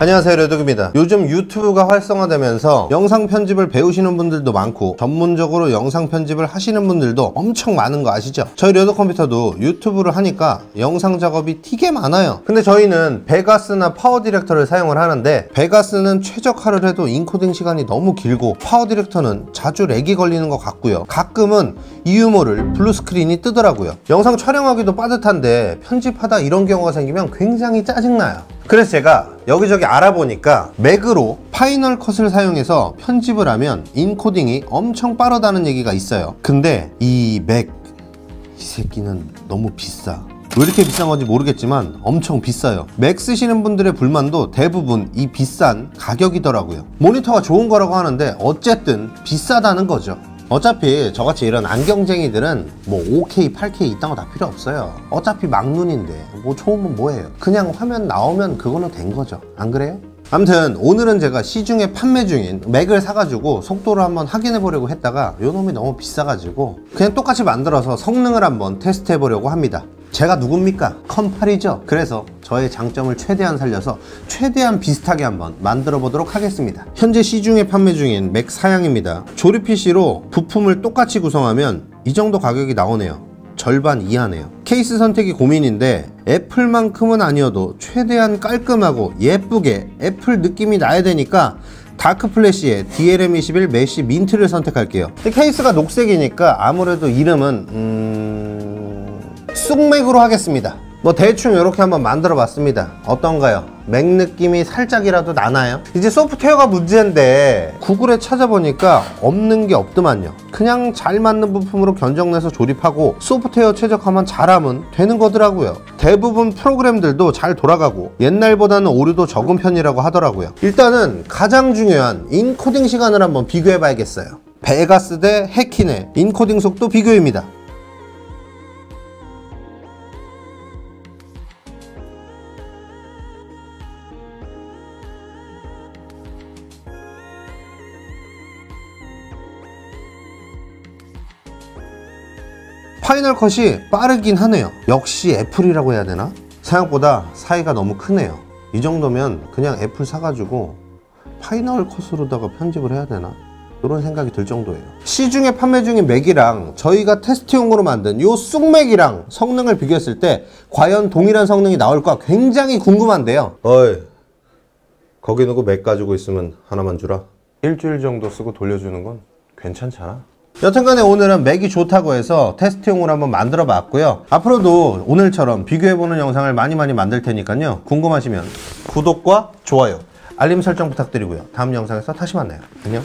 안녕하세요 레독입니다. 요즘 유튜브가 활성화되면서 영상 편집을 배우시는 분들도 많고 전문적으로 영상 편집을 하시는 분들도 엄청 많은 거 아시죠? 저희 레독 컴퓨터도 유튜브를 하니까 영상 작업이 되게 많아요. 근데 저희는 베가스나 파워 디렉터를 사용을 하는데 베가스는 최적화를 해도 인코딩 시간이 너무 길고 파워 디렉터는 자주 렉이 걸리는 것 같고요. 가끔은 이유 모를 블루스크린이 뜨더라고요. 영상 촬영하기도 빠듯한데 편집하다 이런 경우가 생기면 굉장히 짜증나요 그래서 제가 여기저기 알아보니까 맥으로 파이널 컷을 사용해서 편집을 하면 인코딩이 엄청 빠르다는 얘기가 있어요. 근데 이 맥 이 새끼는 너무 비싸. 왜 이렇게 비싼 건지 모르겠지만 엄청 비싸요. 맥 쓰시는 분들의 불만도 대부분 이 비싼 가격이더라고요. 모니터가 좋은 거라고 하는데 어쨌든 비싸다는 거죠 어차피 저같이 이런 안경쟁이들은 뭐 5K, 8K 이딴 거 다 필요 없어요. 어차피 막눈인데 뭐 좋으면 뭐해요? 그냥 화면 나오면 그거는 된 거죠. 안 그래요? 아무튼 오늘은 제가 시중에 판매 중인 맥을 사가지고 속도를 한번 확인해 보려고 했다가 요 놈이 너무 비싸가지고 그냥 똑같이 만들어서 성능을 한번 테스트 해보려고 합니다 제가 누굽니까? 컴팔이죠? 그래서 저의 장점을 최대한 살려서 최대한 비슷하게 한번 만들어 보도록 하겠습니다. 현재 시중에 판매 중인 맥 사양입니다. 조립 PC로 부품을 똑같이 구성하면 이 정도 가격이 나오네요. 절반 이하네요. 케이스 선택이 고민인데 애플만큼은 아니어도 최대한 깔끔하고 예쁘게 애플 느낌이 나야 되니까 다크 플래시의 DLM21 메쉬 민트를 선택할게요. 케이스가 녹색이니까 아무래도 이름은 음... 쑥맥으로 하겠습니다. 뭐 대충 이렇게 한번 만들어 봤습니다. 어떤가요? 맥 느낌이 살짝이라도 나나요? 이제 소프트웨어가 문제인데 구글에 찾아보니까 없는 게 없더만요. 그냥 잘 맞는 부품으로 견적내서 조립하고 소프트웨어 최적화만 잘하면 되는 거더라고요. 대부분 프로그램들도 잘 돌아가고 옛날보다는 오류도 적은 편이라고 하더라고요. 일단은 가장 중요한 인코딩 시간을 한번 비교해 봐야겠어요. 베가스 대 해킨의 인코딩 속도 비교입니다 파이널 컷이 빠르긴 하네요. 역시 애플이라고 해야 되나? 생각보다 사이가 너무 크네요. 이 정도면 그냥 애플 사가지고 파이널 컷으로다가 편집을 해야 되나? 이런 생각이 들 정도예요. 시중에 판매 중인 맥이랑 저희가 테스트용으로 만든 요 쑥맥이랑 성능을 비교했을 때 과연 동일한 성능이 나올까 굉장히 궁금한데요. 어이 거기 누구 맥 가지고 있으면 하나만 주라. 일주일 정도 쓰고 돌려주는 건 괜찮잖아 여튼간에 오늘은 맥이 좋다고 해서 테스트용으로 한번 만들어 봤고요. 앞으로도 오늘처럼 비교해보는 영상을 많이 많이 만들 테니까요. 궁금하시면 구독과 좋아요 알림 설정 부탁드리고요. 다음 영상에서 다시 만나요. 안녕